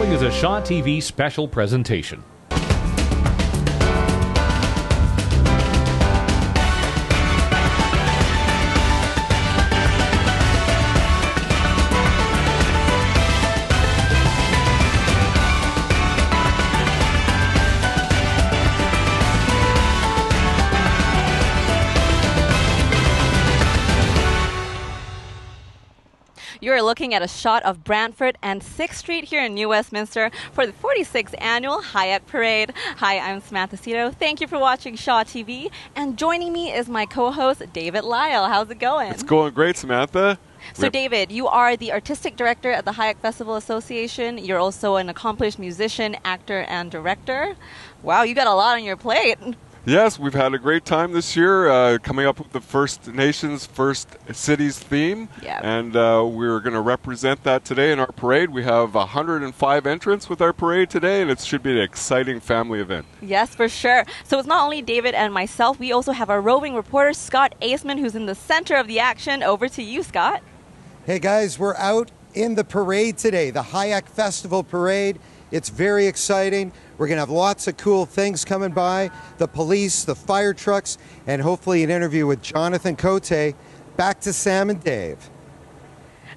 following is a Shaw TV special presentation. You are looking at a shot of Brantford and 6th Street here in New Westminster for the 46th annual Hyack Parade. Hi, I'm Samantha Cito. Thank you for watching Shaw TV. And joining me is my co host, David Lyle. How's it going? It's going great, Samantha. So, David, you are the artistic director at the Hyack Festival Association. You're also an accomplished musician, actor, and director. Wow, you got a lot on your plate. Yes, we've had a great time this year, uh, coming up with the First Nations, First Cities theme. Yep. And uh, we're going to represent that today in our parade. We have 105 entrants with our parade today, and it should be an exciting family event. Yes, for sure. So it's not only David and myself, we also have our roving reporter, Scott Aceman, who's in the center of the action. Over to you, Scott. Hey guys, we're out in the parade today, the Hyack Festival Parade. It's very exciting. We're going to have lots of cool things coming by the police, the fire trucks, and hopefully an interview with Jonathan Cote. Back to Sam and Dave.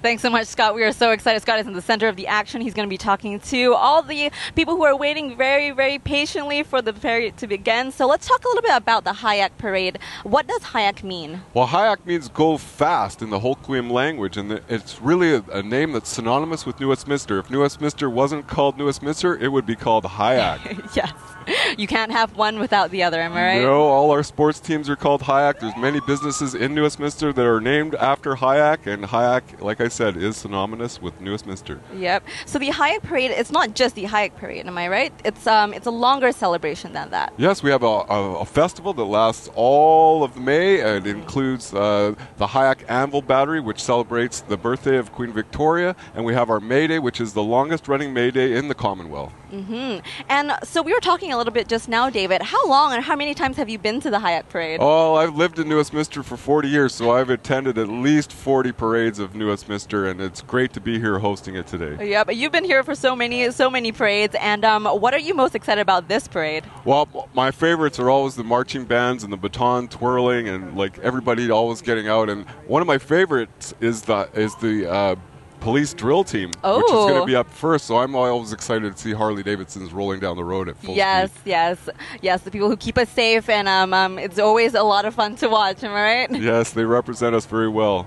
Thanks so much, Scott. We are so excited. Scott is in the center of the action. He's going to be talking to all the people who are waiting very, very patiently for the parade to begin. So let's talk a little bit about the Hyack parade. What does Hyack mean? Well, Hyack means go fast in the Hoquiam language, and it's really a, a, name that's synonymous with New Westminster. If New Westminster wasn't called New Westminster, it would be called Hyack. yes. You can't have one without the other, am I right? No, all our sports teams are called Hyack. There's many businesses in New Westminster that are named after Hyack, and Hyack, like I said, is synonymous with New Westminster. Yep. So the Hyack parade, it's not just the Hyack parade, am I right? It's um, it's a longer celebration than that. Yes, we have a, a, a festival that lasts all of May. And it includes uh, the Hyack Anvil Battery, which celebrates the birthday of Queen Victoria, and we have our May Day, which is the longest running May Day in the Commonwealth. Mm-hmm. And so we were talking a little bit just now, David. How long and how many times have you been to the Hyack parade? Oh, I've lived in New Westminster for 40 years, so I've attended at least 40 parades of New Westminster, and it's great to be here hosting it today. Yeah, but you've been here for so many, so many parades. And um, what are you most excited about this parade? Well, my favorites are always the marching bands and the baton twirling, and like everybody always getting out. And one of my favorites is the is the uh, police drill team, oh. which is going to be up first. So I'm always excited to see Harley Davidson's rolling down the road at full yes, speed. Yes, yes, yes. The people who keep us safe, and um, um, it's always a lot of fun to watch. Am I right? Yes, they represent us very well.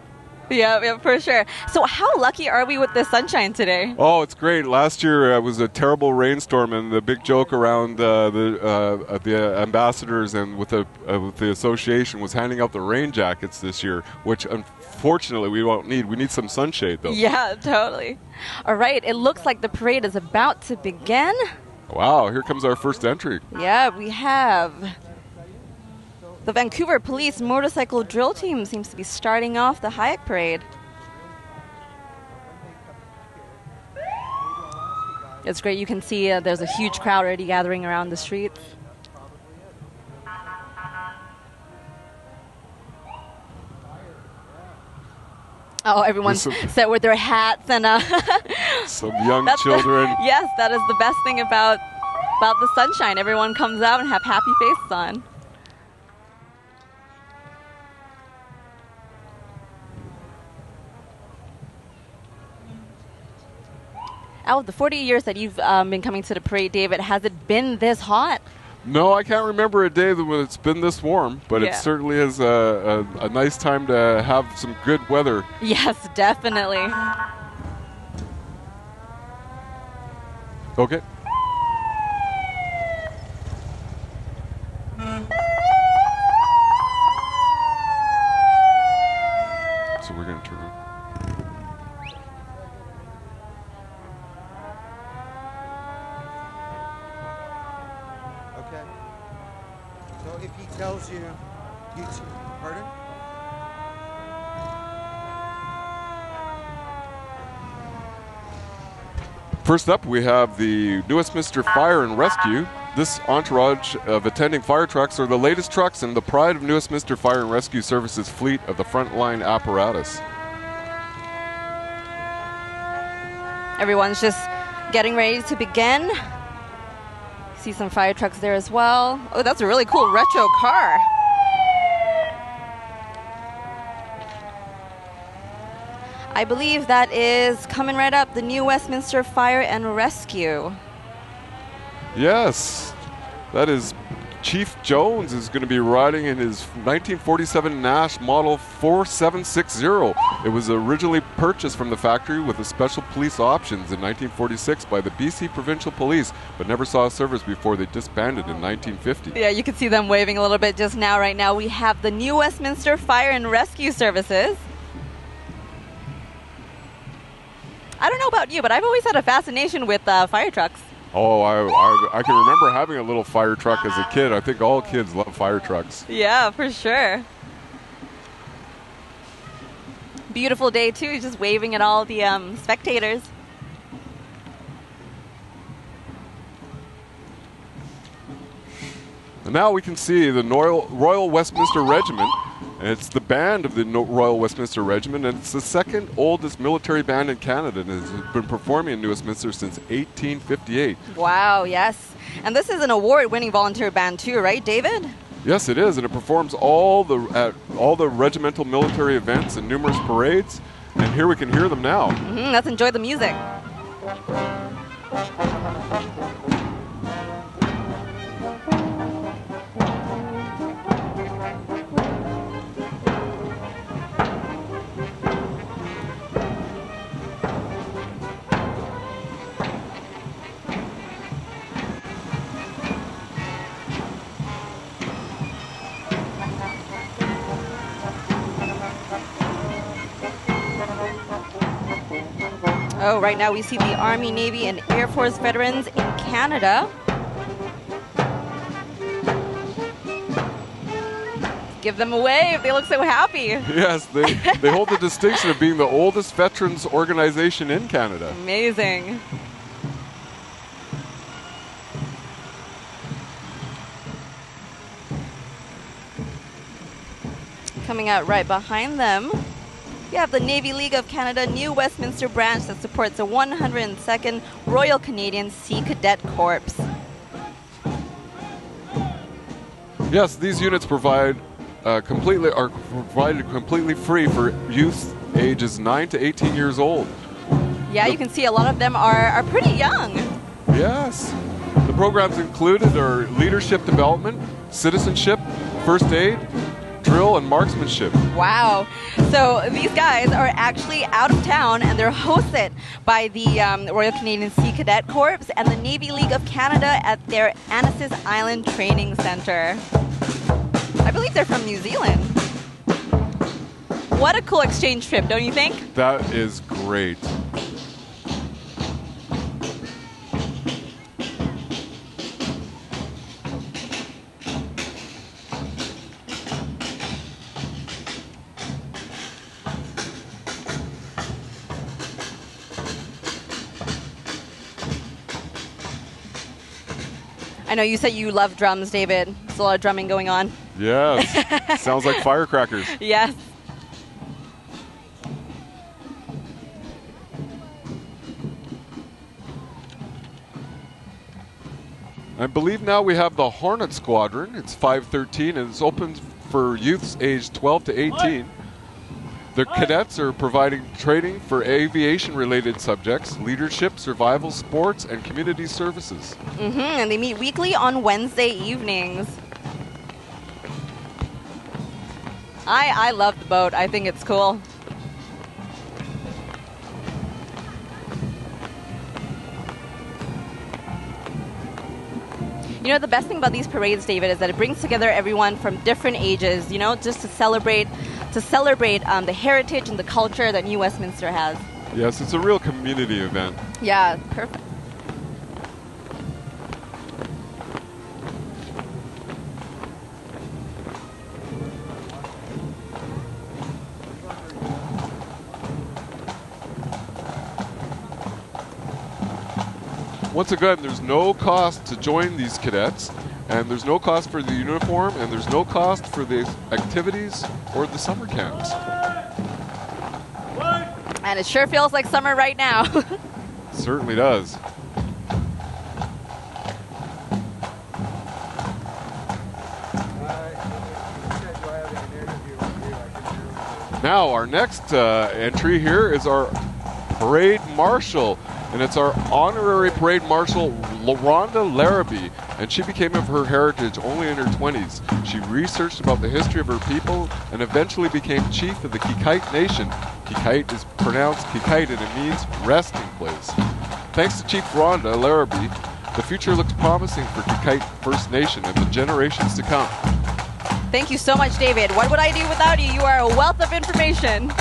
Yeah, yeah, for sure. So, how lucky are we with the sunshine today? Oh, it's great. Last year uh, was a terrible rainstorm, and the big joke around uh, the uh, the ambassadors and with the uh, with the association was handing out the rain jackets this year, which unfortunately we won't need. We need some sunshade though. Yeah, totally. All right, it looks like the parade is about to begin. Wow, here comes our first entry. Yeah, we have the Vancouver Police Motorcycle Drill Team seems to be starting off the Hyack parade. It's great. You can see uh, there's a huge crowd already gathering around the streets. Oh, everyone's some, set with their hats and uh, some young children. The, yes, that is the best thing about about the sunshine. Everyone comes out and have happy faces on. out of the 40 years that you've um, been coming to the parade, David, has it been this hot? No, I can't remember a day when it's been this warm, but yeah. it certainly is a, a, a nice time to have some good weather. Yes, definitely. Okay. So we're going to turn if he tells you, you t- pardon? First up, we have the New Westminster Fire and Rescue. This entourage of attending fire trucks are the latest trucks and the pride of New Westminster Fire and Rescue Services fleet of the frontline apparatus. Everyone's just getting ready to begin. See some fire trucks there as well. Oh, that's a really cool retro car. I believe that is coming right up the new Westminster Fire and Rescue. Yes, that is Chief Jones is going to be riding in his 1947 Nash Model 4760. It was originally purchased from the factory with a special police options in 1946 by the BC Provincial Police, but never saw service before they disbanded in 1950. Yeah, you can see them waving a little bit just now. Right now, we have the new Westminster Fire and Rescue Services. I don't know about you, but I've always had a fascination with uh, fire trucks. Oh, I, I, I can remember having a little fire truck as a kid. I think all kids love fire trucks. Yeah, for sure. Beautiful day too, just waving at all the um, spectators. And now we can see the Royal, Royal Westminster Regiment. And it's the band of the Royal Westminster Regiment, and it's the second oldest military band in Canada, and has been performing in New Westminster since 1858. Wow, yes. And this is an award-winning volunteer band too, right, David? Yes, it is, and it performs all the at all the regimental military events and numerous parades. And here we can hear them now. hmm let's enjoy the music. Oh, right now we see the Army, Navy, and Air Force veterans in Canada. Give them a wave. They look so happy. Yes, they, they hold the distinction of being the oldest veterans organization in Canada. Amazing. Coming out right behind them, you have the Navy League of Canada New Westminster branch that supports the 102nd Royal Canadian Sea Cadet Corps. Yes, these units provide uh, completely are provided completely free for youth ages 9 to 18 years old. Yeah, you can see a lot of them are, are pretty young. Yes. The programs included are leadership development, citizenship, first aid, drill, and marksmanship. Wow. So these guys are actually out of town and they're hosted by the um, Royal Canadian Sea Cadet Corps and the Navy League of Canada at their Annacis Island Training Center. I believe they're from New Zealand. What a cool exchange trip, don't you think? That is great. Know you said you love drums, David. There's a lot of drumming going on. Yes. Sounds like firecrackers. Yes. I believe now we have the Hornet Squadron. It's 513 and it's open for youths aged 12 to 18. The cadets are providing training for aviation related subjects, leadership, survival, sports, and community services. hmm and they meet weekly on Wednesday evenings. I I love the boat. I think it's cool. You know, the best thing about these parades, David, is that it brings together everyone from different ages. You know, just to celebrate, to celebrate um, the heritage and the culture that New Westminster has. Yes, it's a real community event. Yeah, perfect. Once again, there's no cost to join these cadets, and there's no cost for the uniform, and there's no cost for the activities or the summer camps. And it sure feels like summer right now. Certainly does. Now, our next uh, entry here is our parade marshal and it's our honorary parade marshal, LaRonda Larrabee, and she became of her heritage only in her 20s. She researched about the history of her people and eventually became chief of the Qayqayt Nation. Kikite is pronounced Qayqayt and it means resting place. Thanks to Chief Rhonda Larrabee, the future looks promising for Kikite First Nation and the generations to come. Thank you so much, David. What would I do without you? You are a wealth of information.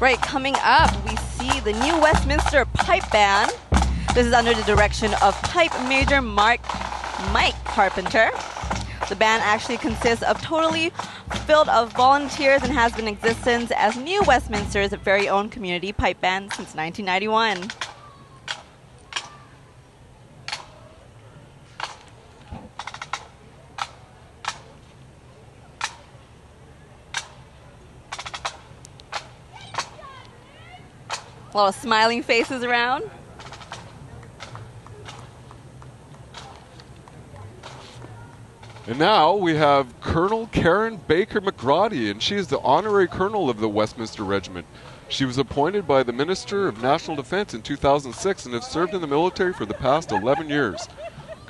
Right, coming up, we see the new Westminster Pipe Band. This is under the direction of Pipe Major Mark Mike Carpenter. The band actually consists of totally filled of volunteers and has been in existence as New Westminster's very own community pipe band since 1991. A lot of smiling faces around. And now we have Colonel Karen Baker McGrady, and she is the honorary colonel of the Westminster Regiment. She was appointed by the Minister of National Defense in 2006 and has served in the military for the past 11 years.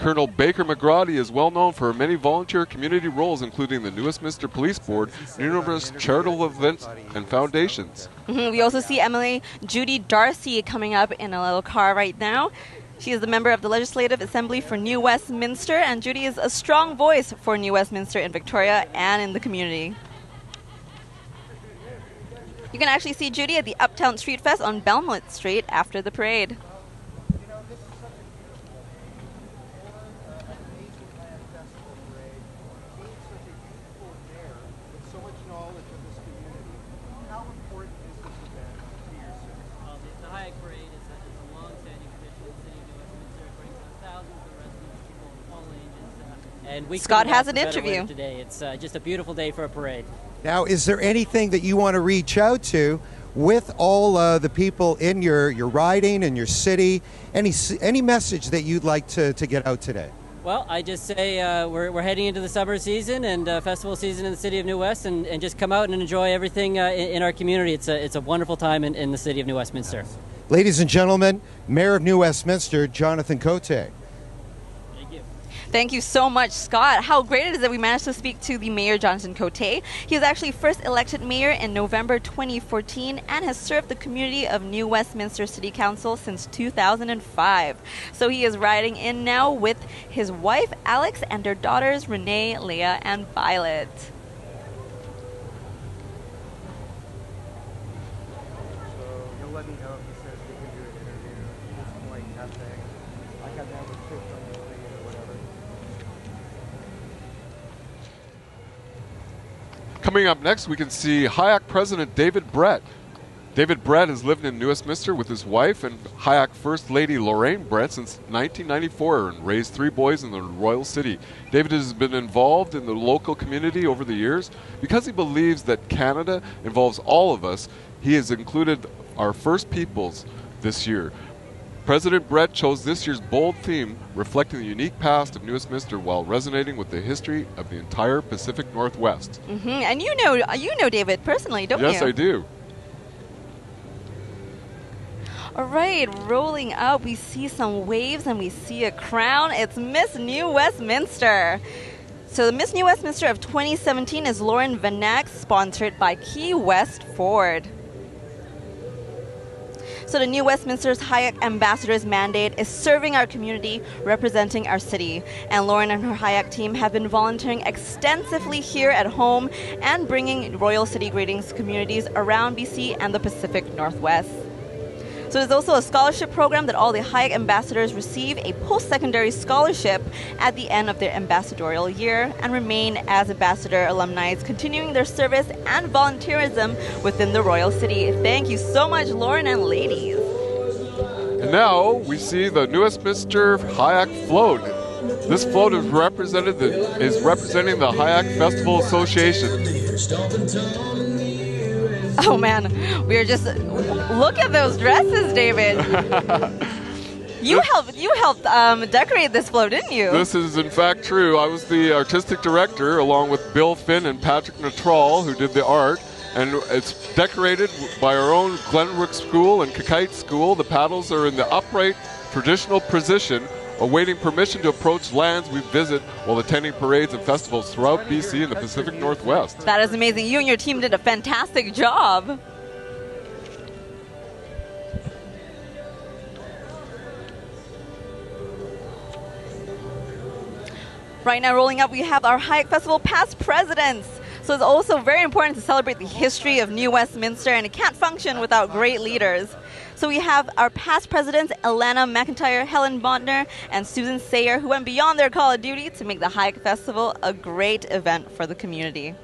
Colonel Baker McGrady is well known for her many volunteer community roles, including the New Westminster Police Board, numerous charitable events, and foundations. Mhm, We also see MLA Judy Darcy coming up in a little car right now. She is the member of the Legislative Assembly for New Westminster, and Judy is a strong voice for New Westminster in Victoria and in the community. You can actually see Judy at the Uptown Street Fest on Belmont Street after the parade. Uh, the, the Hyack Parade is a, is a long-standing tradition in the city of New Westminster. It brings out thousands of residents, people of all ages. Uh, and we Scott has an interview. today. It's uh, just a beautiful day for a parade. Now, is there anything that you want to reach out to with all uh, the people in your, your riding and your city? Any any message that you'd like to, to get out today? Well, I just say uh, we're, we're heading into the summer season and uh, festival season in the city of New West, and, and just come out and enjoy everything uh, in, in our community. It's a, it's a wonderful time in, in the city of New Westminster. Ladies and gentlemen, Mayor of New Westminster, Jonathan Cote. Thank you. So much, Scott. How great it is that we managed to speak to the mayor, Jonathan Cote. He was actually first elected mayor in November 2014 and has served the community of New Westminster City Council since 2005. So he is riding in now with his wife, Alex, and their daughters, Renee, Leah, and Violet. So you'll let me know if he says we can do an interview at this point, nothing. I got that with Chris on the thing or whatever. Coming up next, we can see Hyack President David Brett. David Brett has lived in New Westminster with his wife and Hyack First Lady Lorraine Brett since 1994 and raised three boys in the Royal City. David has been involved in the local community over the years. Because he believes that Canada involves all of us, he has included our First Peoples this year. President Brett chose this year's bold theme, reflecting the unique past of New Westminster while resonating with the history of the entire Pacific Northwest. hmm And you know, you know David personally, don't yes, you? Yes, I do. All right, rolling up, we see some waves and we see a crown. It's Miss New Westminster. So the Miss New Westminster of 2017 is Lauren Vanak, sponsored by Key West Ford. So the New Westminster's Hyack Ambassador's mandate is serving our community, representing our city. And Lauren and her Hyack team have been volunteering extensively here at home and bringing Royal City greetings communities around BC and the Pacific Northwest. So there's also a scholarship program that all the Hyack ambassadors receive a post-secondary scholarship at the end of their ambassadorial year and remain as ambassador alumni, continuing their service and volunteerism within the Royal City. Thank you so much, Lauren and ladies. And now we see the newest Mr. Hyack float. This float is represented is representing the Hyack Festival Association. Oh man, we are just look at those dresses, David. You This- helped. You helped um, decorate this float, didn't you? This is in fact true. I was the artistic director along with Bill Finn and Patrick Natral, who did the art. And it's decorated by our own Glenbrook School and Qayqayt School. The paddles are in the upright, traditional position, awaiting permission to approach lands we visit while attending parades and festivals throughout BC and the Pacific Northwest. that is amazing. You and your team did a fantastic job. Right now, rolling up, we have our Hyack Festival past presidents. So it's also very important to celebrate the history of New Westminster, and it can't function without great leaders. So we have our past presidents, Elena McIntyre, Helen Bontner, and Susan Sayer, who went beyond their call of duty to make the Hyack Festival a great event for the community.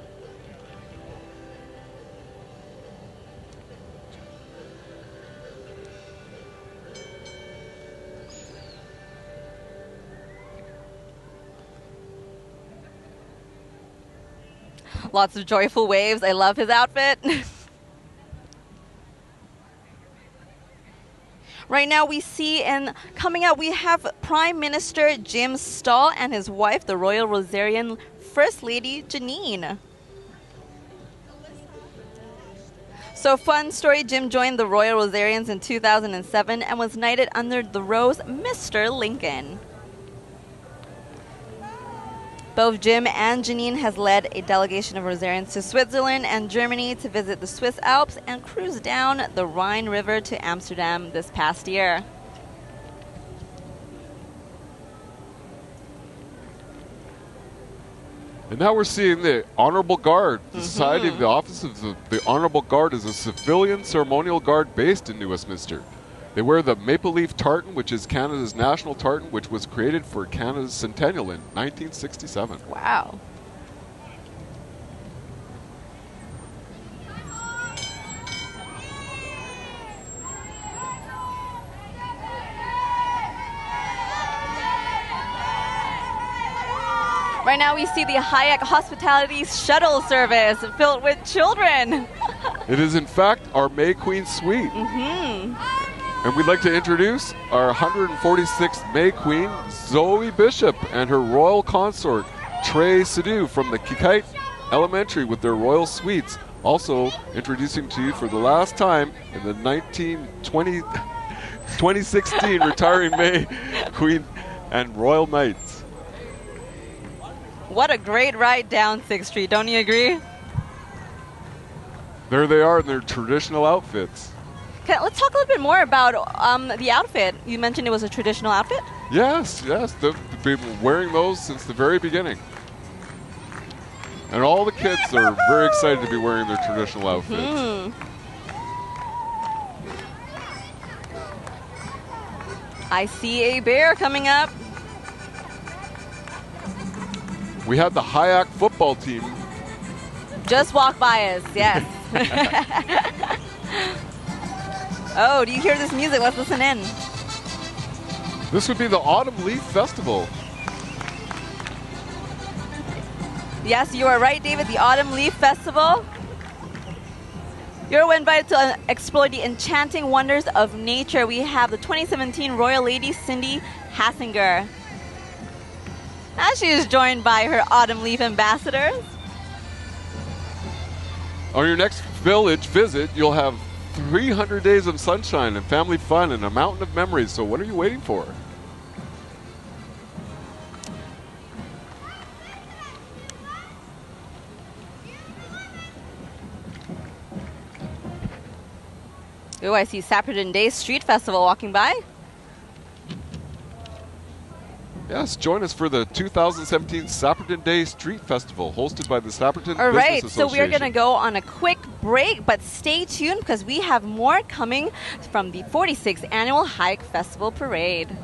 Lots of joyful waves. I love his outfit. right now, we see and coming out, we have Prime Minister Jim Stahl and his wife, the Royal Rosarian First Lady Janine. So, fun story Jim joined the Royal Rosarians in 2007 and was knighted under the Rose Mr. Lincoln. Both Jim and Janine has led a delegation of Rosarians to Switzerland and Germany to visit the Swiss Alps and cruise down the Rhine River to Amsterdam this past year. And now we're seeing the Honorable Guard. The mm-hmm. Society of the Office of the, the Honorable Guard is a civilian ceremonial guard based in New Westminster. They wear the maple leaf tartan, which is Canada's national tartan, which was created for Canada's centennial in 1967. Wow. Right now, we see the Hyack Hospitality Shuttle Service filled with children. It is, in fact, our May Queen Suite. Mm-hmm. And we'd like to introduce our 146th May Queen, Zoe Bishop, and her royal consort, Trey Sadu, from the Qayqayt Elementary with their royal suites. Also introducing to you for the last time in the 1920, 2016 retiring May Queen and Royal Knights. What a great ride down 6th Street, don't you agree? There they are in their traditional outfits. Let's talk a little bit more about um, the outfit. You mentioned it was a traditional outfit. Yes, yes, they've been wearing those since the very beginning. And all the kids are very excited to be wearing their traditional outfits. I see a bear coming up. We had the Hyack football team. Just walk by us, yes. oh, do you hear this music? Let's listen in. This would be the Autumn Leaf Festival. Yes, you are right, David. The Autumn Leaf Festival. You're invited to uh, explore the enchanting wonders of nature. We have the 2017 Royal Lady Cindy Hassinger. And she is joined by her Autumn Leaf ambassadors. On your next village visit, you'll have 300 days of sunshine and family fun and a mountain of memories. So, what are you waiting for? Ooh, I see Sapperton Day Street Festival walking by. Yes, join us for the 2017 Sapperton Day Street Festival, hosted by the Sapperton All Business right, so we're going to go on a quick break, but stay tuned because we have more coming from the 46th Annual Hyack Festival Parade.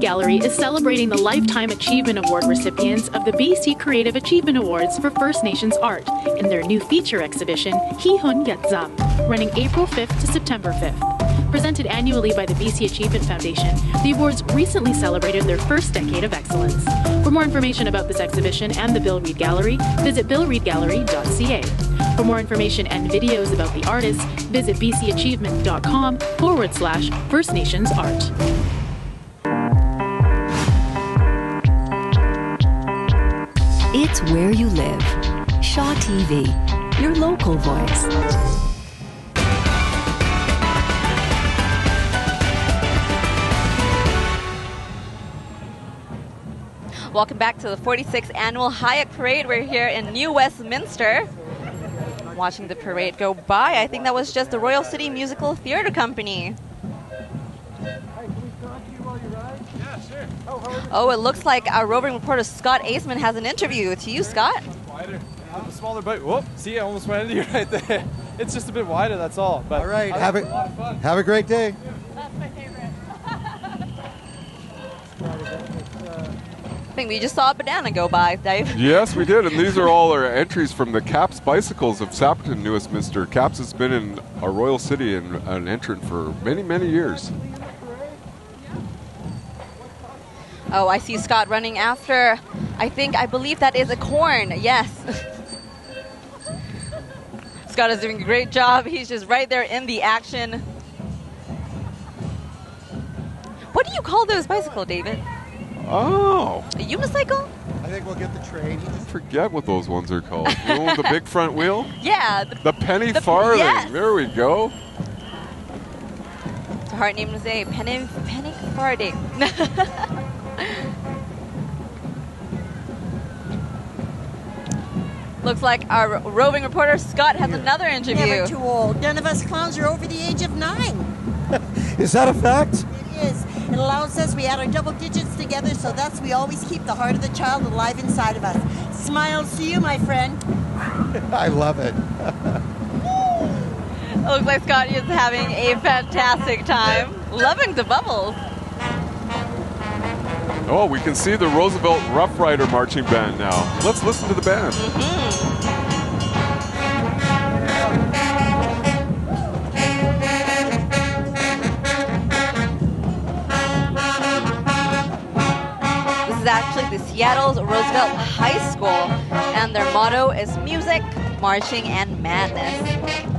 Gallery is celebrating the Lifetime Achievement Award recipients of the BC Creative Achievement Awards for First Nations art in their new feature exhibition, Hihun Yatzam, running April 5th to September 5th. Presented annually by the BC Achievement Foundation, the awards recently celebrated their first decade of excellence. For more information about this exhibition and the Bill Reid Gallery, visit billreidgallery.ca. For more information and videos about the artists, visit bcachievement.com forward slash First Nations Art. It's where you live. Shaw TV, your local voice. Welcome back to the 46th annual Hyack Parade. We're here in New Westminster watching the parade go by. I think that was just the Royal City Musical Theatre Company. Oh, it looks like our roving reporter Scott Aceman has an interview. To you, Scott. Wider. A smaller boat. Whoop! See, I almost went into you right there. It's just a bit wider. That's all. But All right, have had a a lot of fun. have a great day. That's my favorite. I think we just saw a banana go by, Dave. Yes, we did, and these are all our entries from the Caps Bicycles of Sapperton, New Westminster. Caps has been in our Royal City and an entrant for many, many years. Oh, I see Scott running after. I think, I believe that is a corn. Yes. Scott is doing a great job. He's just right there in the action. What do you call those bicycle, David? Oh, A unicycle? I think we'll get the train. I forget what those ones are called. You know, with the big front wheel? Yeah, the, The penny The- farthing. yes. There we go. it's a hard name to say. Penny, penny farting. Looks like our roving reporter Scott has another interview. Never too old. None of us clowns are over the age of nine. Is that a fact? It is. It allows us, we add our double digits together, so that's we always keep the heart of the child alive inside of us. Smiles to you, my friend. I love it. It looks like Scott is having a fantastic time. Loving the bubbles. Oh, we can see the Roosevelt Rough Rider marching band now. Let's listen to the band. Mm-hmm. This is actually the Seattle's Roosevelt High School, and their motto is music, marching, and madness.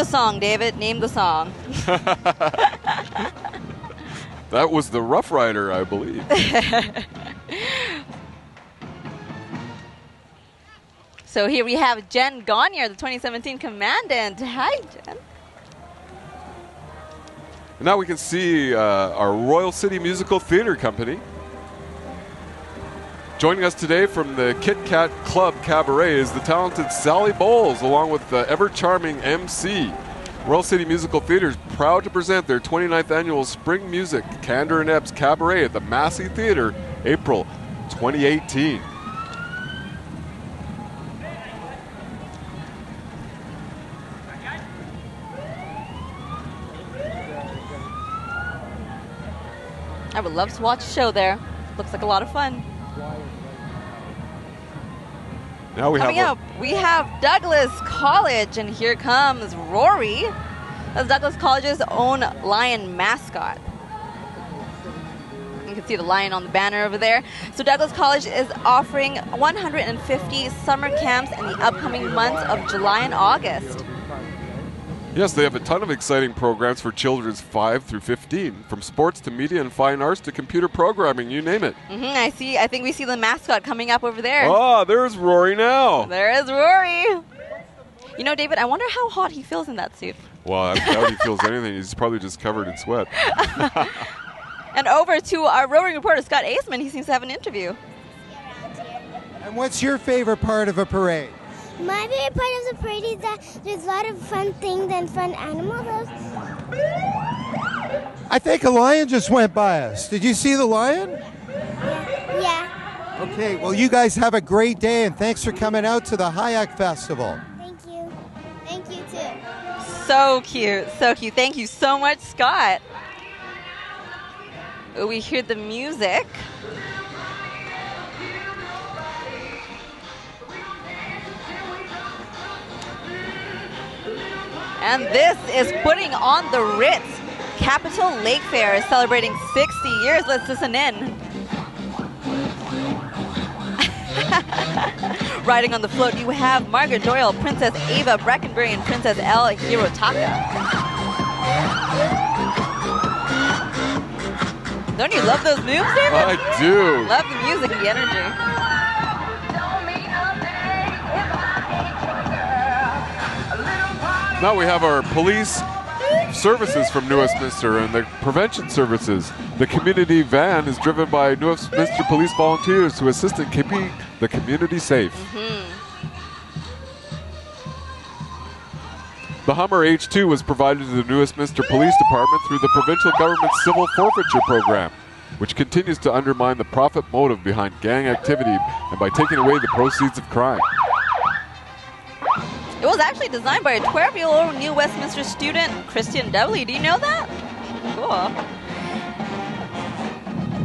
The song, David. Name the song. That was the Rough Rider, I believe. So here we have Jen Gagne, the 2017 Commandant. Hi, Jen. And now we can see uh, our Royal City Musical Theater Company. Joining us today from the Kit Kat Club Cabaret is the talented Sally Bowles, along with the ever charming MC. Royal City Musical Theater is proud to present their 29th annual Spring Music Kander and Ebb's Cabaret at the Massey Theater, April 2018. I would love to watch a show there. Looks like a lot of fun. Now we Coming have up, we have Douglas College, and here comes Rory. That's Douglas College's own lion mascot. You can see the lion on the banner over there. So, Douglas College is offering 150 summer camps in the upcoming months of July and August. Yes, they have a ton of exciting programs for children 5 through 15, from sports to media and fine arts to computer programming, you name it. hmm I see. I think we see the mascot coming up over there. Ah, there's Rory now. There is Rory. You know, David, I wonder how hot he feels in that suit. Well, I doubt he feels anything. He's probably just covered in sweat. And over to our roving reporter, Scott Aceman. He seems to have an interview. And what's your favorite part of a parade? My favorite part of the parade is that there's a lot of fun things and fun animals. I think a lion just went by us. Did you see the lion? Yeah. Okay, well, you guys have a great day and thanks for coming out to the Hyack Festival. Thank you. Thank you too. So cute, so cute. Thank you so much, Scott. We hear the music. And this is putting on the Ritz. Capital Lake Fair is celebrating 60 years. Let's listen in. Riding on the float, you have Margaret Doyle, Princess Ava Breckenbury, and Princess Elle Hirotaka. Don't you love those moves, David? I do. Love the music the energy. Now we have our police services from New Westminster and the prevention services. The community van is driven by New Westminster police volunteers to assist in keeping the community safe. Mm-hmm. The Hummer H2 was provided to the New Westminster Police Department through the provincial government's civil forfeiture program, which continues to undermine the profit motive behind gang activity and by taking away the proceeds of crime. It was actually designed by a 12 year old New Westminster student, Christian Dudley. Do you know that? Cool.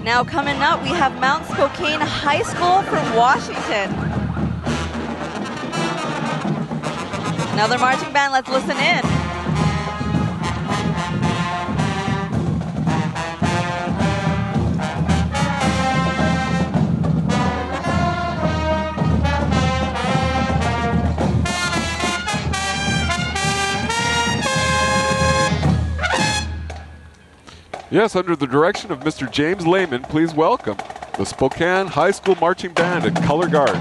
Now, coming up, we have Mount Spokane High School from Washington. Another marching band. Let's listen in. Yes, under the direction of Mr. James Lehman, please welcome the Spokane High School Marching Band and Color Guard.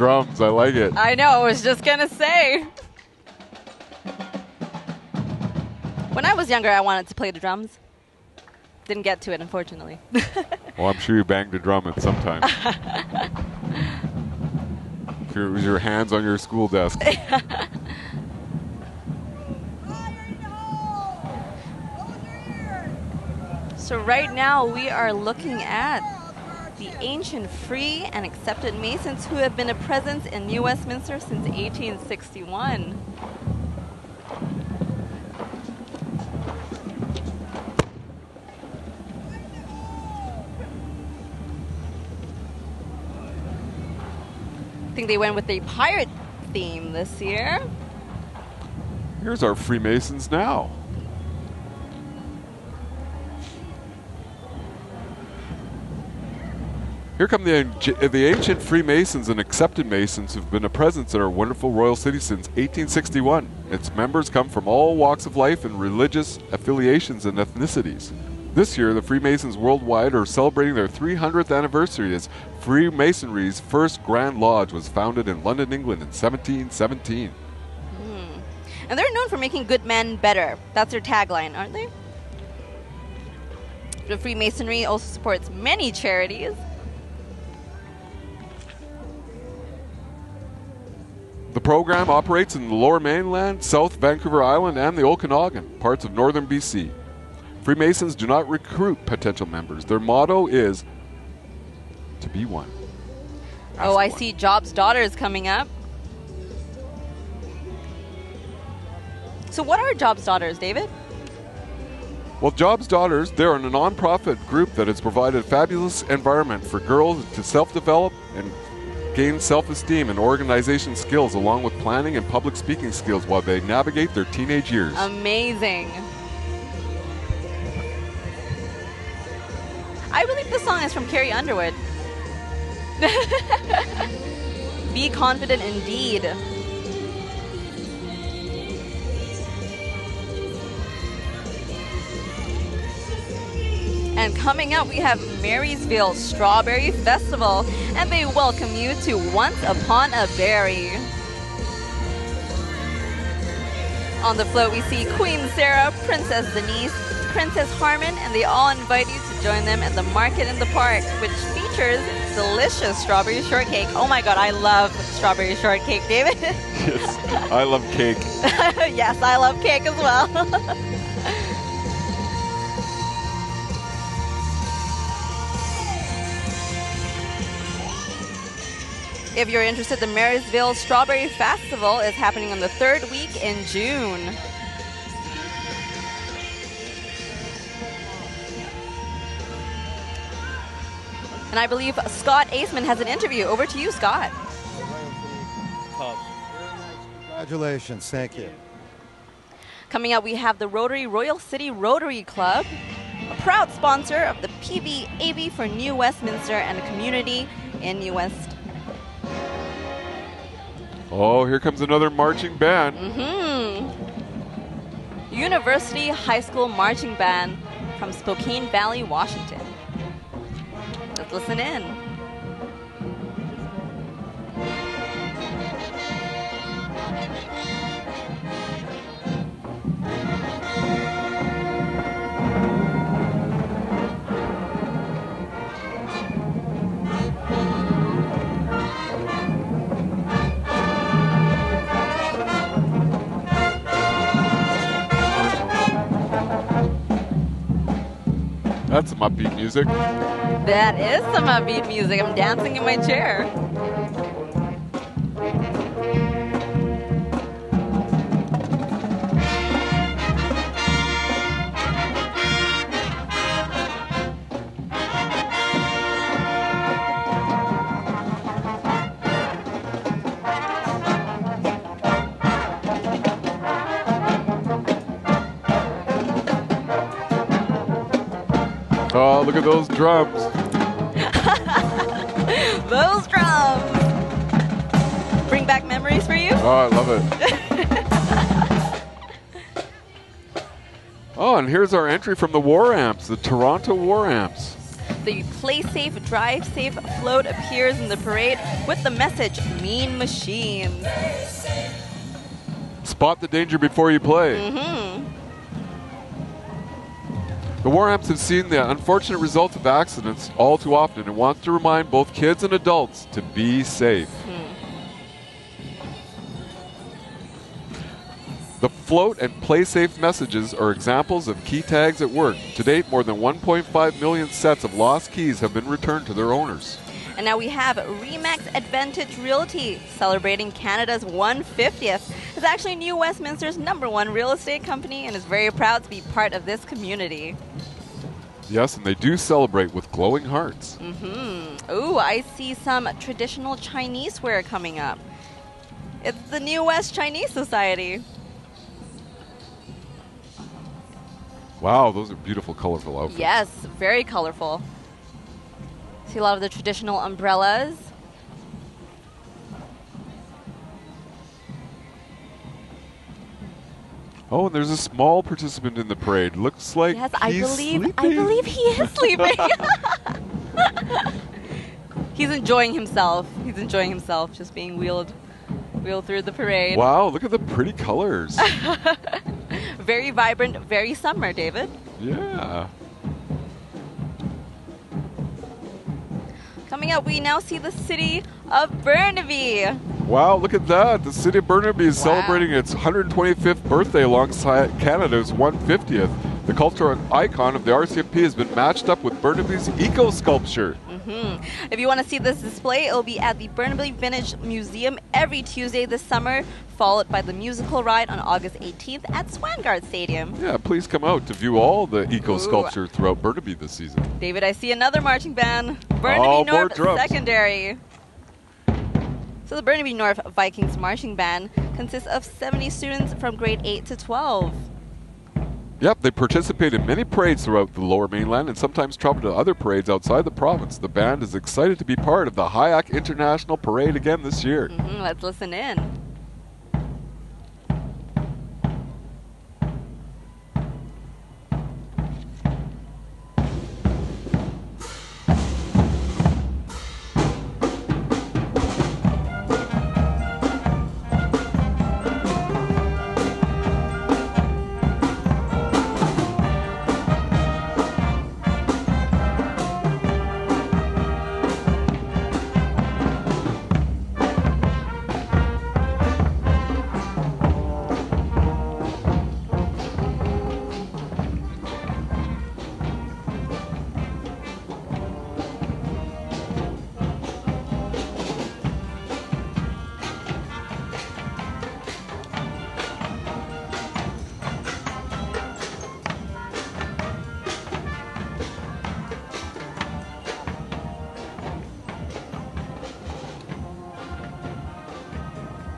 Drums, I like it. I know, I was just gonna say. When I was younger, I wanted to play the drums. Didn't get to it, unfortunately. Well, I'm sure you banged a drum at some time. if it was your hands on your school desk. So right now we are looking at ancient free and accepted Masons who have been a presence in New Westminster since 1861. I think they went with a pirate theme this year. Here's our Freemasons now. Here come the, the ancient Freemasons and accepted Masons who've been a presence in our wonderful Royal City since 1861. Its members come from all walks of life and religious affiliations and ethnicities. This year, the Freemasons worldwide are celebrating their 300th anniversary as Freemasonry's first Grand Lodge was founded in London, England in 1717. Hmm. And they're known for making good men better. That's their tagline, aren't they? The Freemasonry also supports many charities. The program operates in the Lower Mainland, South Vancouver Island, and the Okanagan, parts of northern BC. Freemasons do not recruit potential members. Their motto is to be one. oh, I see Job's daughter is coming up. So, what are Job's daughters, David? Well, Jobs Daughters, they're a nonprofit group that has provided a fabulous environment for girls to self develop and gain self esteem and organization skills, along with planning and public speaking skills while they navigate their teenage years. Amazing. I believe this song is from Carrie Underwood. Be confident indeed. And coming up, we have Marysville Strawberry Festival, and they welcome you to Once Upon a Berry. On the float, we see Queen Sarah, Princess Denise, Princess Harmon, and they all invite you to join them at the Market in the Park, which features delicious strawberry shortcake. Oh my god, I love strawberry shortcake, David. yes, I love cake. yes, I love cake as well. If you're interested, the Marysville Strawberry Festival is happening on the third week in June. And I believe Scott Aceman has an interview. Over to you, Scott. Congratulations. Thank you. Coming up, we have the Rotary Royal City Rotary Club, a proud sponsor of the PBAB for New Westminster and the community in New West. Oh, here comes another marching band. hmm University High School Marching Band from Spokane Valley, Washington. Let's listen in. That's some upbeat music. That is some upbeat music. I'm dancing in my chair. At those drums. Those drums. Bring back memories for you? Oh, I love it. oh, and here's our entry from the War Amps, the Toronto War Amps. The Play Safe, Drive Safe float appears in the parade with the message Mean Machines. Spot the danger before you play. Mm-hmm. The War Amps have seen the unfortunate results of accidents all too often and wants to remind both kids and adults to be safe. The float and play safe messages are examples of key tags at work. To date, more than 1.5 million sets of lost keys have been returned to their owners. And now we have Remax Advantage Realty celebrating Canada's 150th. It's actually New Westminster's number one real estate company and is very proud to be part of this community. Yes, and they do celebrate with glowing hearts. Mm-hmm. Ooh, I see some traditional Chinese wear coming up. It's the New West Chinese Society. Wow, those are beautiful, colorful outfits. Yes, very colorful. See a lot of the traditional umbrellas. Oh, and there's a small participant in the parade. Looks like Yes, I believe I believe he is sleeping. He's enjoying himself. He's enjoying himself just being wheeled wheeled through the parade. Wow, look at the pretty colors. Very vibrant, very summer, David. yeah. Coming up, we now see the city of Burnaby. Wow, look at that. The city of Burnaby is celebrating its 125th birthday alongside Canada's 150th. The cultural icon of the RCMP has been matched up with Burnaby's eco sculpture. hmm If you want to see this display, it will be at the Burnaby Village Museum every Tuesday this summer, followed by the musical ride on August 18th at Swangard Stadium. Yeah, please come out to view all the eco sculpture throughout Burnaby this season. David, I see another marching band. Burnaby Oh, North. Secondary. So the Burnaby North Vikings marching band consists of 70 students from grade 8 to 12. Yep, they participate in many parades throughout the lower mainland and sometimes travel to other parades outside the province. The band is excited to be part of the Hyack International Parade again this year. Mhm, let's listen in.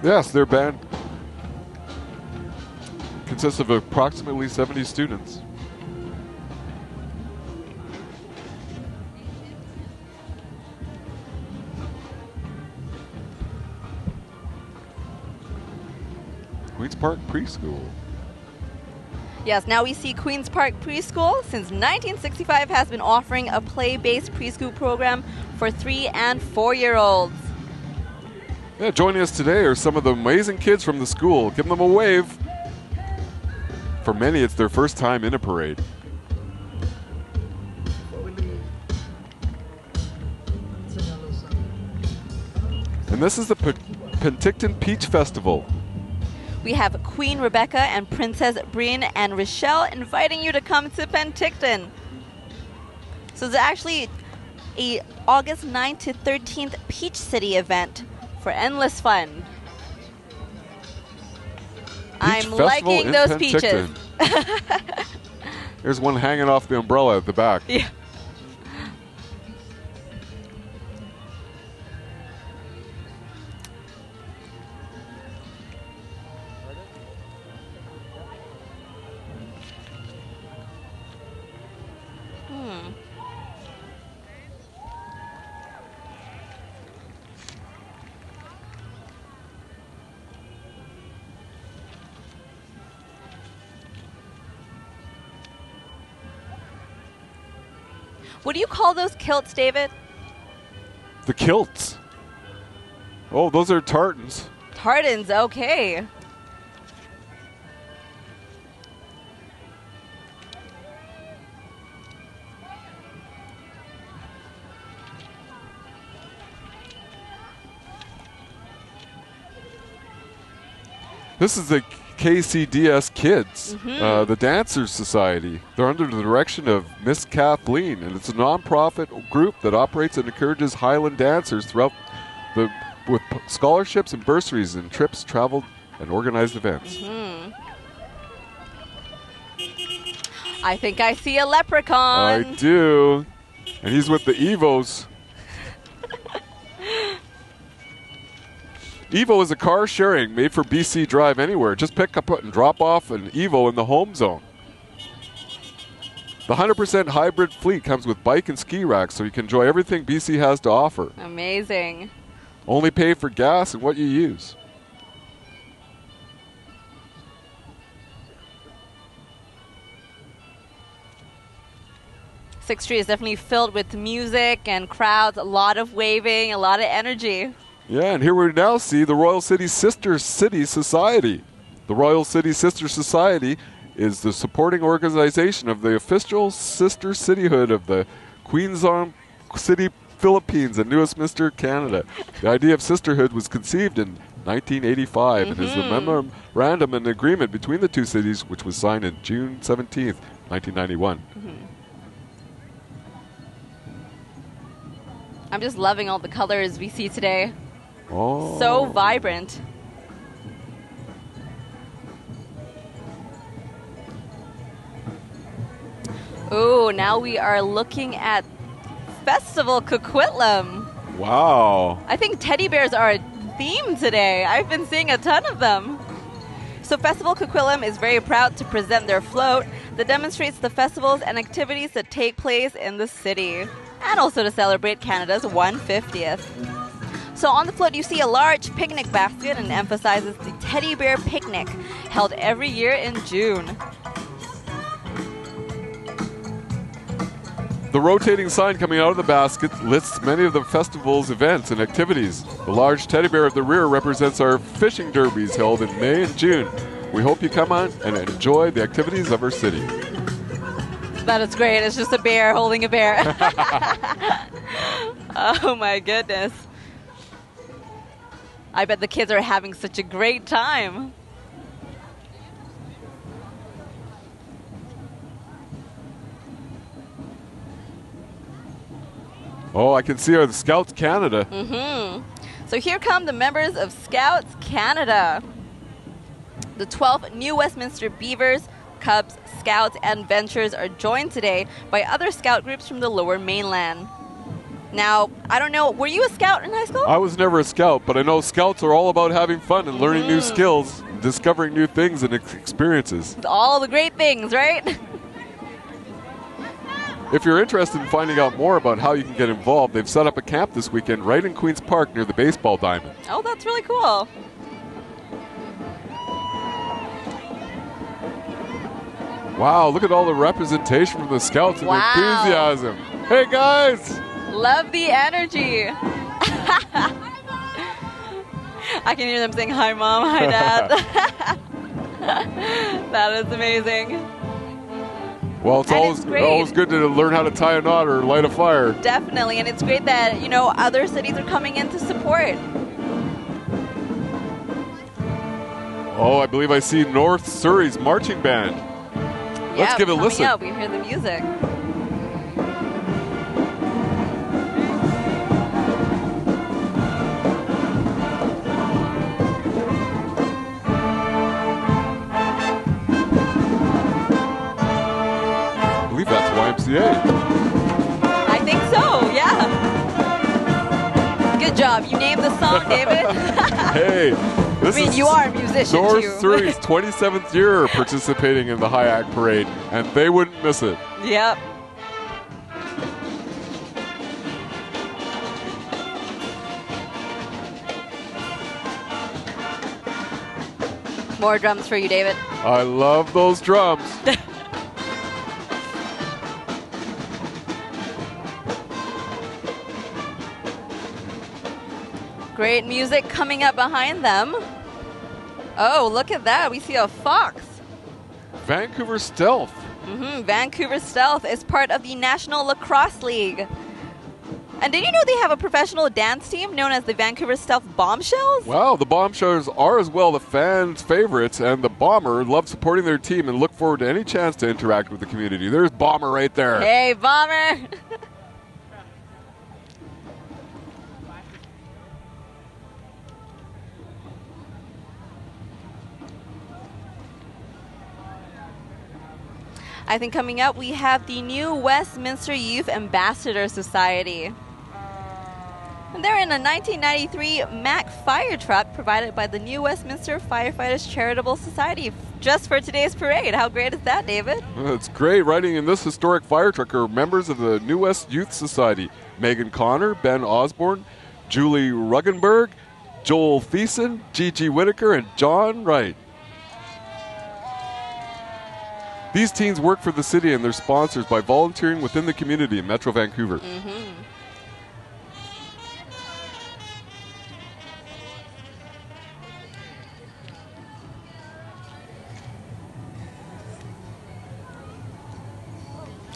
Yes, their band consists of approximately 70 students. Queens Park Preschool. Yes, now we see Queen's Park Preschool since 1965 has been offering a play-based preschool program for 3 and 4-year-olds. Yeah, joining us today are some of the amazing kids from the school. Give them a wave. For many, it's their first time in a parade. And this is the P- Penticton Peach Festival. We have Queen Rebecca and Princess Brienne and Rochelle inviting you to come to Penticton. So it's actually a August 9th to 13th Peach City event for endless fun. I'm Festival liking in those peaches. There's one hanging off the umbrella at the back. Yeah. What do you call those kilts, David? The kilts. Oh, those are tartans. Tartans, okay. This is the KCDS Kids, Mhm. uh, the Dancers Society. They're under the direction of Miss Kathleen, and it's a nonprofit group that operates and encourages Highland dancers throughout the with p- scholarships and bursaries and trips, travel, and organized events. Hmm. I think I see a leprechaun. I do, and he's with the Evos. Evo is a car sharing made for BC Drive Anywhere. Just pick up and drop off an Evo in the home zone. The 100% hybrid fleet comes with bike and ski racks, so you can enjoy everything BC has to offer. Amazing. Only pay for gas and what you use. Sixth Street is definitely filled with music and crowds, a lot of waving, a lot of energy. Yeah, and here we now see the Royal City Sister City Society. The Royal City Sister Society is the supporting organization of the official sister cityhood of the Quezon City, Philippines, and New Westminster, Canada. The idea of sisterhood was conceived in 1985 and is the mm-hmm. memorandum and agreement between the two cities, which was signed in June 17th, 1991. Mm-hmm. I'm just loving all the colors we see today. Oh. So vibrant. Oh, now we are looking at Festival Coquitlam. Wow. I think teddy bears are a theme today. I've been seeing a ton of them. So, Festival Coquitlam is very proud to present their float that demonstrates the festivals and activities that take place in the city, and also to celebrate Canada's 150th. So, on the float, you see a large picnic basket and emphasizes the teddy bear picnic held every year in June. The rotating sign coming out of the basket lists many of the festival's events and activities. The large teddy bear at the rear represents our fishing derbies held in May and June. We hope you come on and enjoy the activities of our city. That is great. It's just a bear holding a bear. oh my goodness. I bet the kids are having such a great time. Oh, I can see our Scouts Canada. hmm So here come the members of Scouts Canada. The 12 New Westminster Beavers, Cubs, Scouts, and Ventures are joined today by other scout groups from the lower mainland. Now, I don't know, were you a scout in high school? I was never a scout, but I know scouts are all about having fun and learning new Mhm. skills, discovering new things and experiences. All the great things, right? If you're interested in finding out more about how you can get involved, they've set up a camp this weekend right in Queen's Park near the baseball diamond. Oh, that's really cool. Wow, look at all the representation from the scouts and Wow. the enthusiasm. Hey guys! Love the energy. I can hear them saying, Hi, mom, hi, dad. that is amazing. Well, it's And always, it's always good to learn how to tie a knot or light a fire. Definitely. And it's great that, you know, other cities are coming in to support. Oh, I believe I see North Surrey's marching band. Let's yeah, give it a listen. Yeah, we hear the music. That's YMCA. I think so, yeah. Good job. You named the song, David. Hey, this I mean, is you are a musician, North too. Surrey's 27th year participating in the Hyack Parade, and they wouldn't miss it. yep. More drums for you, David. I love those drums. Great music coming up behind them. Oh, look at that. We see a fox. Vancouver Stealth. hmm Vancouver Stealth is part of the National Lacrosse League. And did you know they have a professional dance team known as the Vancouver Stealth Bombshells? Wow, the Bombshells are as well the fans' favorites, and the Bomber love supporting their team and look forward to any chance to interact with the community. There's Bomber right there. Hey, Bomber! I think coming up we have the new Westminster Youth Ambassador Society. And they're in a 1993 Mack fire truck provided by the New Westminster Firefighters Charitable Society just for today's parade. How great is that, David? It's great. Riding in this historic fire truck are members of the New West Youth Society Megan Connor, Ben Osborne, Julie Ruggenberg, Joel Thiessen, Gigi Whitaker, and John Wright. These teens work for the city and their sponsors by volunteering within the community in Metro Vancouver. Mm-hmm.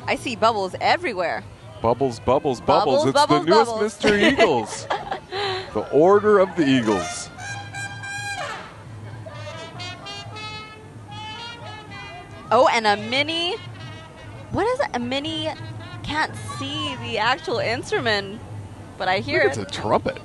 I see bubbles everywhere. Bubbles, bubbles, bubbles. Bubbles, it's bubbles, the newest bubbles. Westminster Eagles. the Order of the Eagles. Oh, and a mini. What is it? A mini. Can't see the actual instrument, but I hear I it. it's a trumpet.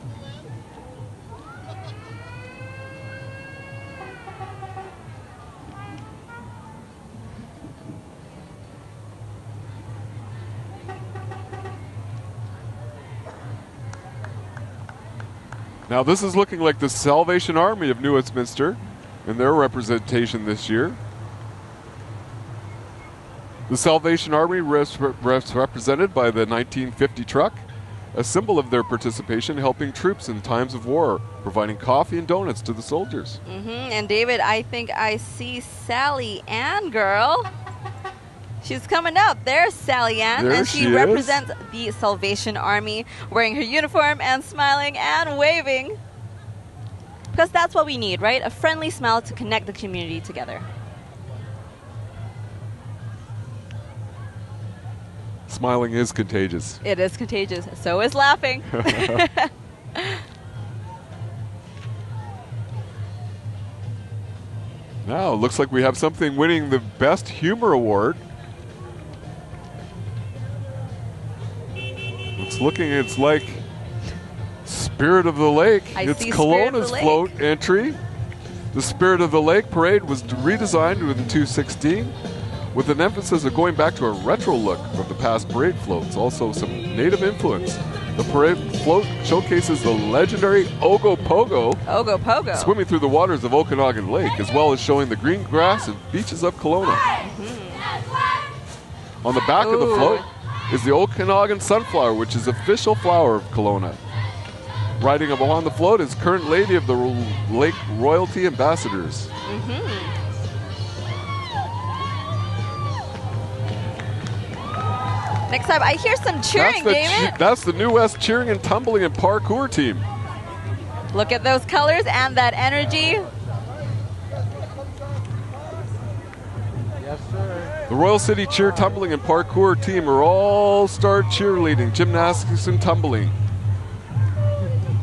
Now, this is looking like the Salvation Army of New Westminster in their representation this year. The Salvation Army res- res- represented by the 1950 truck, a symbol of their participation helping troops in times of war, providing coffee and donuts to the soldiers. hmm And David, I think I see Sally Ann, girl. She's coming up. There's Sally Ann, There and she, she represents the Salvation Army, wearing her uniform and smiling and waving. Because that's what we need, right? A friendly smile to connect the community together. Smiling is contagious. It is contagious. So is laughing. Now, looks like we have something winning the Best Humor Award. It's looking, it's like Spirit of the Lake. I it's see Spirit of the Kelowna's float entry. The Spirit of the Lake parade was redesigned in 216 with an emphasis of going back to a retro look from the past parade floats, also some native influence. The parade float showcases the legendary Ogopogo Ogo Pogo. swimming through the waters of Okanagan Lake, as well as showing the green grass and beaches of Kelowna. Mm-hmm. On the back of the float is the Okanagan sunflower, which is official flower of Kelowna. Riding along on the float is current lady of the Lake Royalty Ambassadors. Mm-hmm. Next time, I hear some cheering, that's, the David. that's the New West cheering and tumbling and parkour team. Look at those colors and that energy. Yes, sir. The Royal City Cheer Tumbling and Parkour team are all star cheerleading, gymnastics, and tumbling.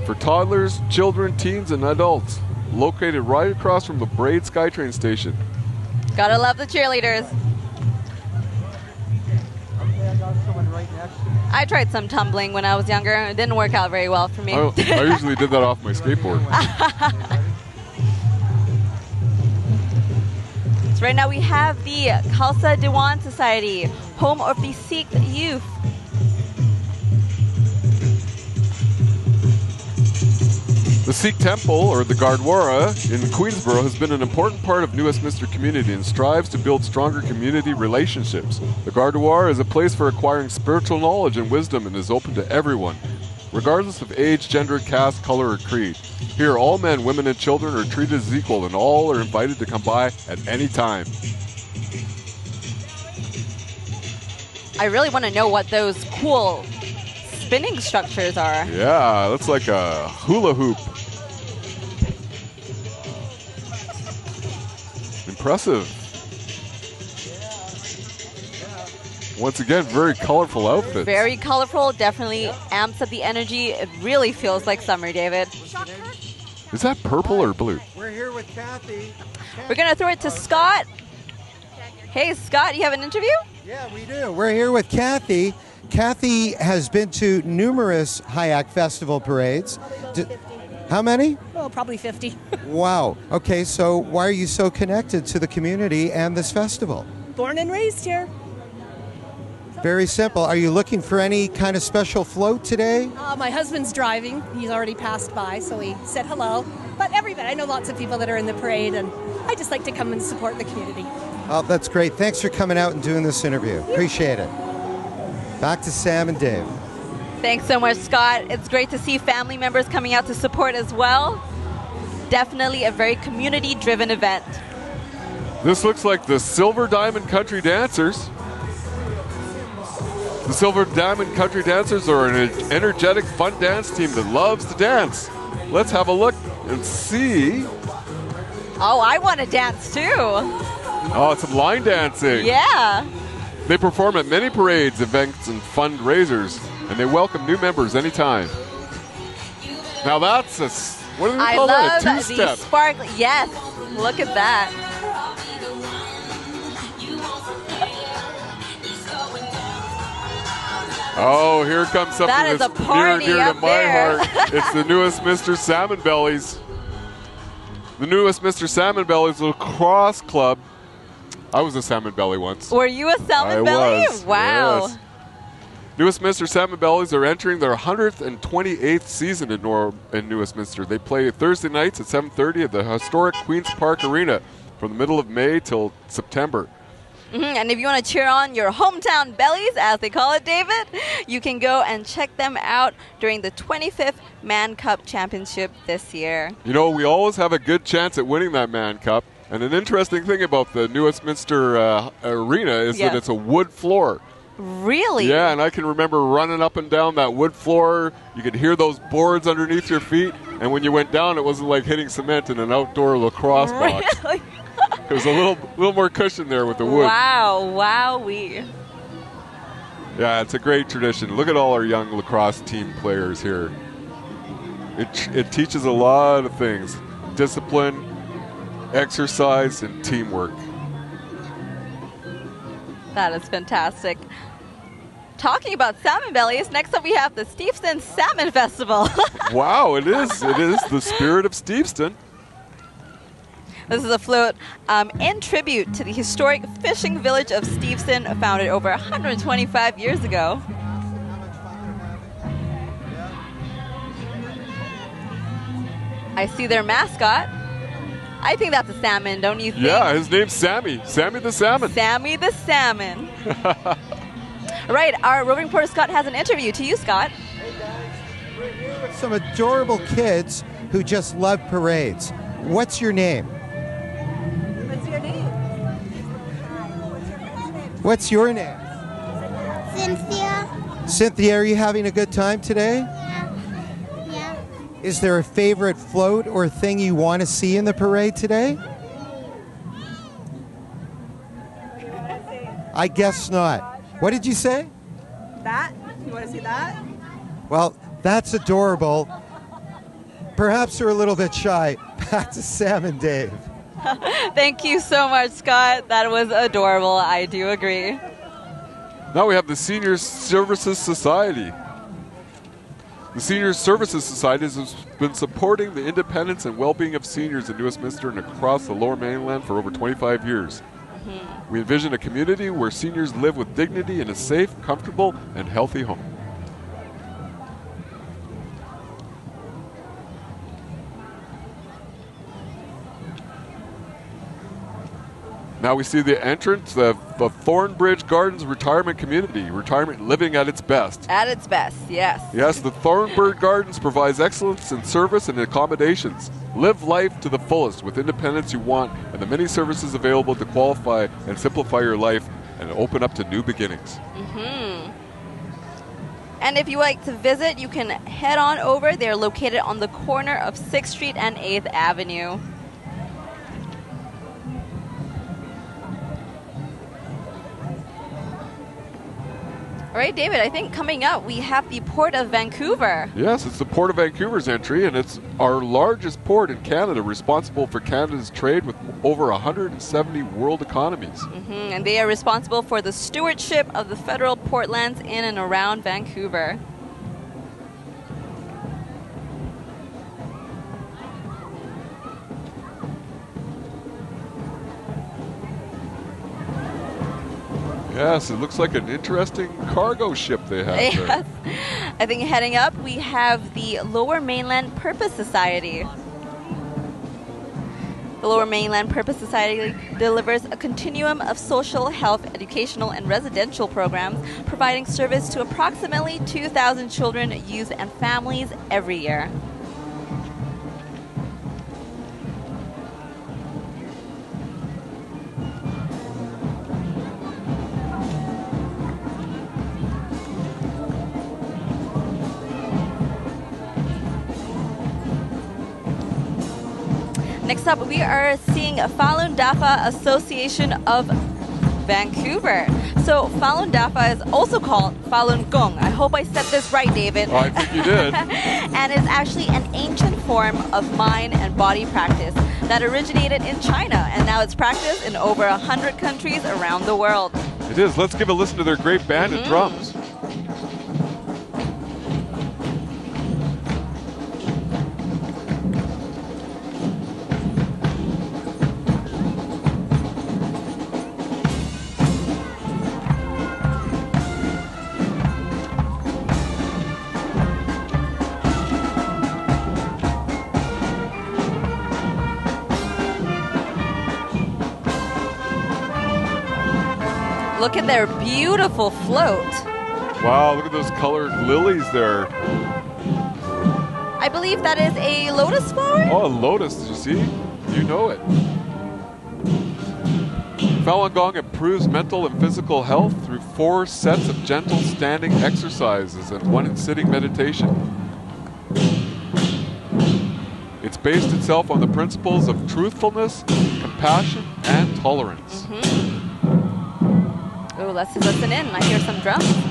For toddlers, children, teens, and adults. Located right across from the Braid SkyTrain station. Gotta love the cheerleaders. Okay, I got someone right next to me. I tried some tumbling when I was younger. It didn't work out very well for me. I, I usually did that off my skateboard. So right now we have the Khalsa Diwan Society, home of the Sikh youth. The Sikh Temple, or the Gurdwara, in Queensborough has been an important part of New Westminster community and strives to build stronger community relationships. The Gurdwara is a place for acquiring spiritual knowledge and wisdom and is open to everyone, regardless of age, gender, caste, color, or creed. Here, all men, women, and children are treated as equal, and all are invited to come by at any time. I really want to know what those cool spinning structures are. Yeah, that's like a hula hoop. Impressive. Once again, very colorful outfits. Very colorful, definitely amps up the energy. It really feels like summer, David. Is that purple or blue? We're here with Kathy. We're gonna throw it to Scott. Hey, Scott, you have an interview? Yeah, we do. We're here with Kathy. Kathy has been to numerous Hyack Festival parades. D- how many? Oh, probably 50. Wow. Okay, so why are you so connected to the community and this festival? Born and raised here. Very simple. Are you looking for any kind of special float today? Uh, my husband's driving. He's already passed by, so he said hello. But everybody, I know lots of people that are in the parade, and I just like to come and support the community. Oh, that's great. Thanks for coming out and doing this interview. Appreciate it. Back to Sam and Dave. Thanks so much, Scott. It's great to see family members coming out to support as well. Definitely a very community driven event. This looks like the Silver Diamond Country Dancers. The Silver Diamond Country Dancers are an energetic, fun dance team that loves to dance. Let's have a look and see. Oh, I want to dance too. Oh, some line dancing. Yeah. They perform at many parades, events, and fundraisers, and they welcome new members anytime. Now that's a what do they call that? A the two-step. sparkly. Yes, look at that. Oh, here comes something That is that's a party near and dear to my there. heart. it's the newest Mr. Salmon Bellies. The newest Mr. Salmon Bellies lacrosse club. I was a salmon belly once. Were you a salmon I belly? was, Wow. yes. New Westminster Salmon Bellies are entering their 128th season in, Nor- in New Westminster. They play Thursday nights at 7:30 at the historic Queens Park Arena from the middle of May till September. Mhm, And if you want to cheer on your hometown bellies, as they call it, David, you can go and check them out during the 25th Mann Cup Championship this year. You know, we always have a good chance at winning that Mann Cup. And an interesting thing about the New Westminster uh, Arena is that it's a wood floor. Really? Yeah, and I can remember running up and down that wood floor. You could hear those boards underneath your feet, and when you went down, it wasn't like hitting cement in an outdoor lacrosse box. It was a little, little more cushion there with the wood. Wow, wow, we. Yeah, it's a great tradition. Look at all our young lacrosse team players here. It, it teaches a lot of things discipline, exercise, and teamwork. That is fantastic. Talking about salmon bellies, next up we have the Steveston Salmon Festival. wow, it is. It is the spirit of Steveston. This is a float um, in tribute to the historic fishing village of Steveston, founded over 125 years ago. I see their mascot. I think that's a salmon, don't you think? Yeah, his name's Sammy. Sammy the Salmon. Sammy the salmon. right, our roving reporter Scott has an interview to you, Scott. Hey guys. Some adorable kids who just love parades. What's your name? What's your name? What's your name? Cynthia. Cynthia, are you having a good time today? Yeah. Is there a favorite float or thing you want to see in the parade today? I guess not. What did you say? That? You want to see that? Well, that's adorable. Perhaps you're a little bit shy. Back to Sam and Dave. Thank you so much, Scott. That was adorable. I do agree. Now we have the Senior Services Society. The Senior Services Society has been supporting the independence and well being of seniors in New Westminster and across the lower mainland for over 25 years. Mm-hmm. We envision a community where seniors live with dignity in a safe, comfortable, and healthy home. Now we see the entrance of the Thornbridge Gardens Retirement Community, retirement living at its best. At its best, yes. Yes, the Thornbridge Gardens provides excellence in service and accommodations. Live life to the fullest with independence you want and the many services available to qualify and simplify your life and open up to new beginnings. hmm And if you like to visit, you can head on over. They're located on the corner of 6th Street and 8th Avenue. Right, David, I think coming up we have the Port of Vancouver. Yes, it's the Port of Vancouver's entry, and it's our largest port in Canada, responsible for Canada's trade with over 170 world economies. hmm And they are responsible for the stewardship of the federal port lands in and around Vancouver. Yes, it looks like an interesting cargo ship they have there. Yes. I think heading up, we have the Lower Mainland Purpose Society. The Lower Mainland Purpose Society delivers a continuum of social, health, educational, and residential programs, providing service to approximately 2,000 children, youth, and families every year. Up, we are seeing Falun Dafa Association of Vancouver. So Falun Dafa is also called Falun Gong. I hope I said this right, David. Oh, I think you did. and it's actually an ancient form of mind and body practice that originated in China, and now it's practiced in over a hundred countries around the world. It is. Let's give a listen to their great band and Mhm. drums. Their beautiful float. Wow, look at those colored lilies there. I believe that is a lotus flower. Oh, a lotus, did you see? You know it. Falun Gong improves mental and physical health through four sets of gentle standing exercises and one in sitting meditation. It's based itself on the principles of truthfulness, compassion, and tolerance. Mm-hmm. Oh, let's listen in. I hear some drums.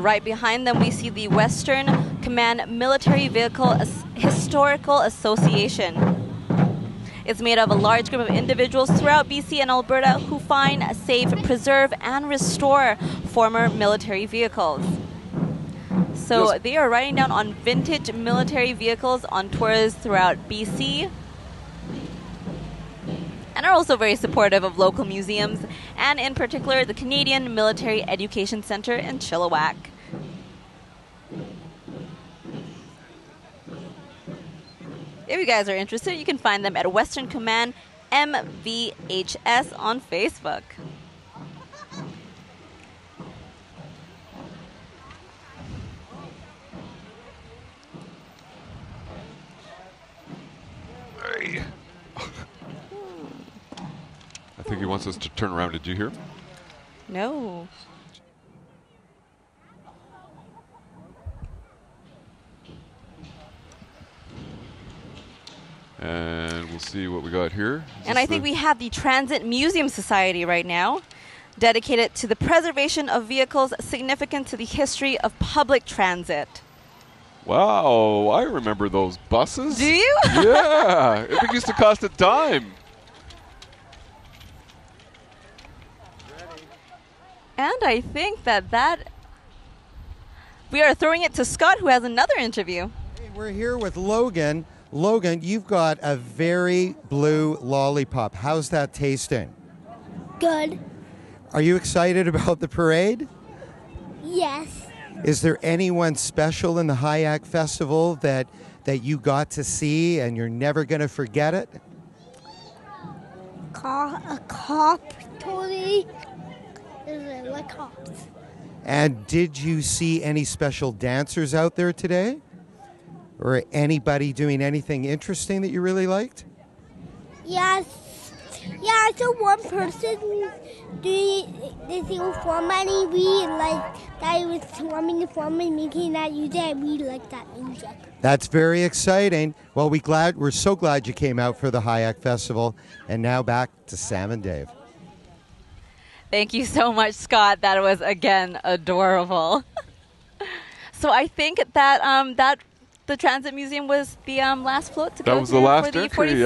Right behind them, we see the Western Command Military Vehicle As- Historical Association. It's made of a large group of individuals throughout BC and Alberta who find, save, preserve, and restore former military vehicles. So they are riding down on vintage military vehicles on tours throughout BC and are also very supportive of local museums and, in particular, the Canadian Military Education Center in Chilliwack. If you guys are interested, you can find them at Western Command MVHS on Facebook. Hey. I think he wants us to turn around. Did you hear? No. And we'll see what we got here. Is And I think we have the Transit Museum Society right now, dedicated to the preservation of vehicles significant to the history of public transit. Wow, I remember those buses. Do you? yeah, it used to cost a dime. And I think that that we are throwing it to Scott, who has another interview. Hey, we're here with Logan. Logan, you've got a very blue lollipop. How's that tasting? Good. Are you excited about the parade? Yes. Is there anyone special in the Hyack Festival that that you got to see and you're never going to forget it? Cop, a cop totally is like cops. And did you see any special dancers out there today? Or anybody doing anything interesting that you really liked? Yes. Yeah, so one person doing the thing for money. We like that it was swarming the form and making that music. and We like that music. That's very exciting. Well, we glad we're so glad you came out for the Hyack Festival. And now back to Sam and Dave. Thank you so much, Scott. That was again adorable. so I think that um, that the Transit Museum was the um, last float to That go was the last for the entry. 46.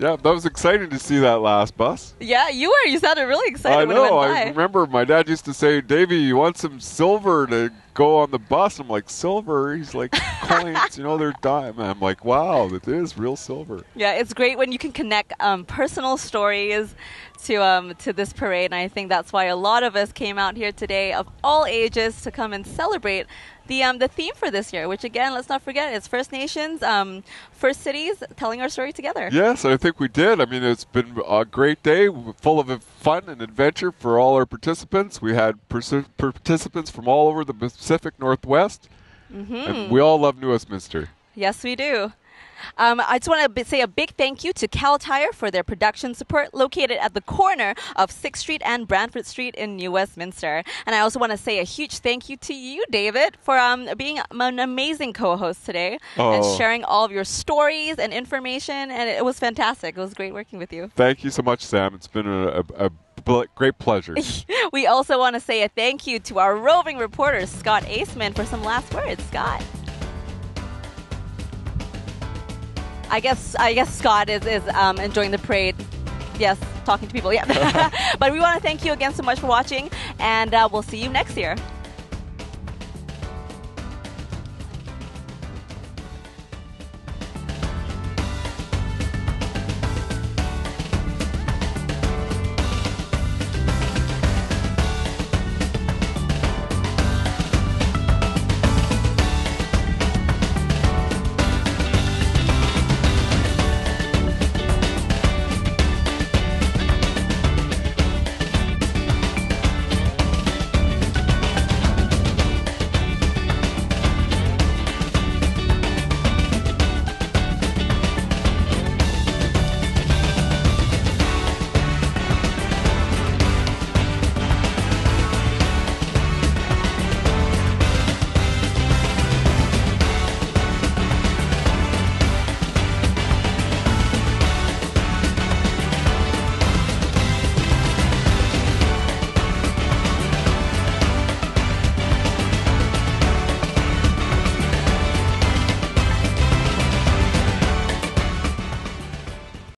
Yeah, yeah. That was exciting to see that last bus. Yeah, you were. You sounded really excited I when know. I remember my dad used to say, "Davy, you want some silver to go on the bus?" I'm like, "Silver?" He's like, "Coins, you know, they're dime." I'm like, "Wow, it is real silver." Yeah, it's great when you can connect um, personal stories to um, to this parade, and I think that's why a lot of us came out here today, of all ages, to come and celebrate the um, the theme for this year. Which again, let's not forget, is First Nations, um, First Cities, telling our story together. Yes, I think we did. I mean, it's been a great day, full of fun and adventure for all our participants. We had persi- participants from all over the Pacific Northwest, hmm and we all love New Westminster. Yes, we do. Um, I just want to say a big thank you to Kal Tire for their production support located at the corner of 6th Street and Brantford Street in New Westminster. And I also want to say a huge thank you to you, David, for um, being an amazing co host today and Oh. sharing all of your stories and information. And it was fantastic. It was great working with you. Thank you so much, Sam. It's been a, a, a great pleasure. We also want to say a thank you to our roving reporter, Scott Aceman, for some last words. Scott. I guess I guess Scott is, is um, enjoying the parade. Yes, talking to people. Yeah. but we want to thank you again so much for watching, and uh, we'll see you next year.